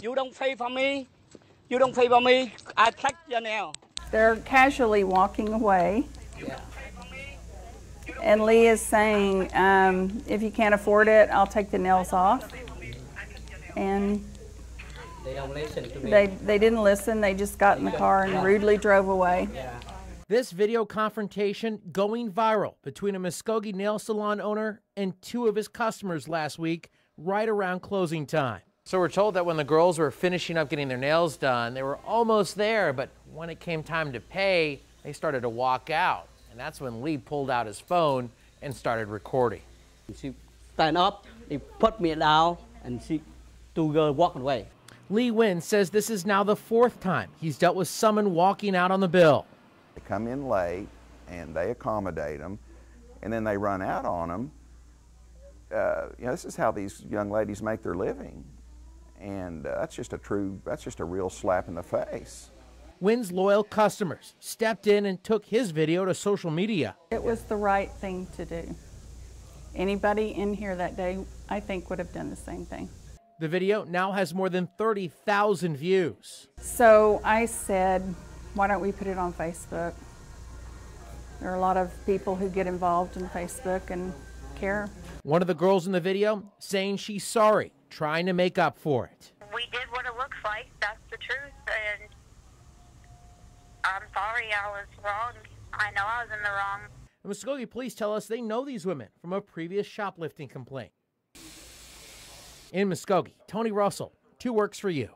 You don't pay for me. You don't pay for me. I take your nail. They're casually walking away. And Lee is saying, um, if you can't afford it, I'll take the nails off. And They don't listen to me. they, they didn't listen. They just got in the car and rudely drove away. This video confrontation going viral between a Muskogee nail salon owner and two of his customers last week, right around closing time. So we're told that when the girls were finishing up getting their nails done, they were almost there, but when it came time to pay, they started to walk out. And that's when Lee pulled out his phone and started recording. She stand up, they put me down, and she, two girls walk away. Lee Wynn says this is now the fourth time he's dealt with someone walking out on the bill. They come in late and they accommodate them, and then they run out on them. Uh, you know, this is how these young ladies make their living, and uh, that's just a true, that's just a real slap in the face. Wynn's loyal customers stepped in and took his video to social media. It was the right thing to do. Anybody in here that day, I think, would have done the same thing. The video now has more than 30,000 views. So I said, why don't we put it on Facebook? There are a lot of people who get involved in Facebook and care. One of the girls in the video saying she's sorry, trying to make up for it. we did what it looks like. That's the truth, and I'm sorry I was wrong. I know I was in the wrong. The Muskogee police tell us they know these women from a previous shoplifting complaint. In Muskogee, Tony Russell, two works for you.